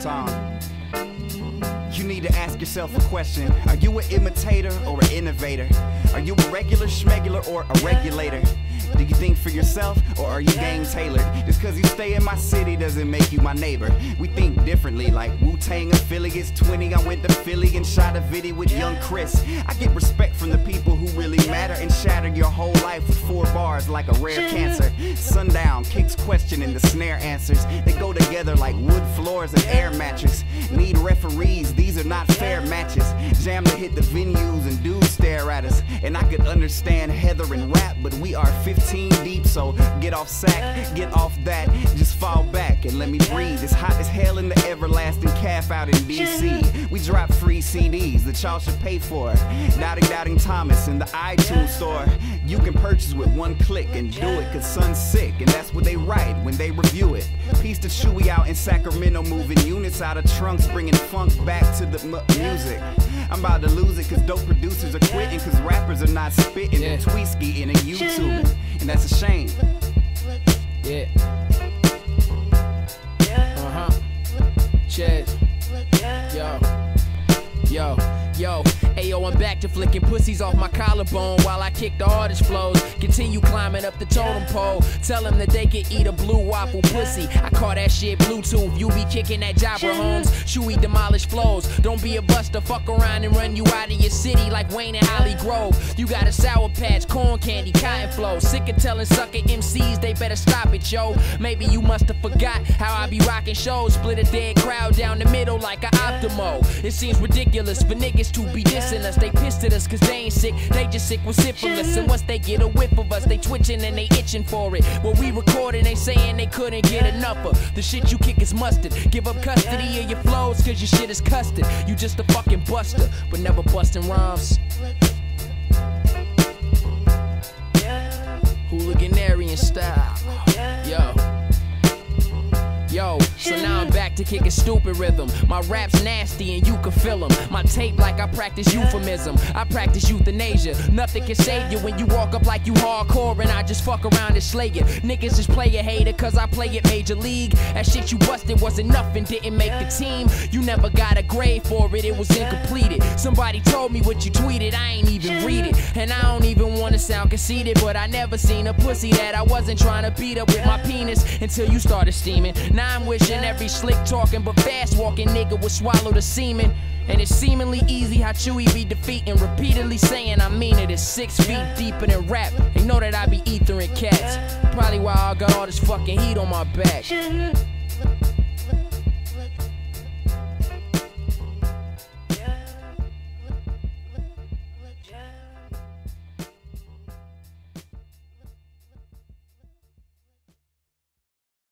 Tom. Need to ask yourself a question. Are you an imitator or an innovator? Are you a regular schmegular or a regulator? Do you think for yourself or are you gang tailored? Just cause you stay in my city doesn't make you my neighbor. We think differently, like Wu Tang affiliates. 20, I went to Philly and shot a video with young Chris. I get respect from the people who really matter and shatter your whole life with four bars like a rare cancer. Sundown kicks question and the snare answers. They go together like wood floors and air mattress. Need referees, these are not fair matches. Jam to hit the venues and dudes stare at us. And I could understand Heather and rap, but we are 15 deep, so get off sack, get off that, just fall back and let me breathe. It's hot out in DC. We drop free CDs that y'all should pay for. Doubting Doubting Thomas in the iTunes store. You can purchase with one click and do it, cause son's sick, and that's what they write when they review it. Peace to Chuuwee out in Sacramento, moving units out of trunks, bringing funk back to the music. I'm about to lose it cause dope producers are quitting cause rappers are not spitting yeah. and tweet and YouTube. And that's a shame. Yeah. Uh huh. Cheers. Yo. I'm back to flicking pussies off my collarbone while I kick the hardest flows. Continue climbing up the totem pole. Tell them that they can eat a blue waffle pussy. I call that shit Bluetooth. You be kicking that Jabra homes. Chuuwee demolish flows. Don't be a buster. Fuck around and run you out of your city like Wayne and Hollygrove. You got a sour patch, corn candy, cotton flow. Sick of telling sucker MCs they better stop it, yo. Maybe you must have forgot how I be rocking shows. Split a dead crowd down the middle like a Optimo. It seems ridiculous for niggas to be dissing us. They pissed at us cause they ain't sick, they just sick with syphilis. And once they get a whiff of us, they twitching and they itching for it. What we recording, they saying they couldn't get enough of. The shit you kick is mustard. Give up custody of your flows cause your shit is custard. You just a fucking buster, but never busting rhymes. Hooliganarian style. To kicking stupid rhythm. My rap's nasty and you can feel them. My tape like I practice euphemism. I practice euthanasia. Nothing can save you when you walk up like you hardcore and I just fuck around and slay you. Niggas just play a hater cause I play it major league. That shit you busted wasn't nothing, didn't make the team. You never got a grade for it, it was incompleted. Somebody told me what you tweeted, I ain't sound conceited, but I never seen a pussy that I wasn't trying to beat up with my penis until you started steaming. Now I'm wishing every slick talking but fast walking nigga would swallow the semen. And it's seemingly easy how Chuuwee be defeating, repeatedly saying I mean it. It's six feet deeper than rap. They know that I be ethering cats. Probably why I got all this fucking heat on my back.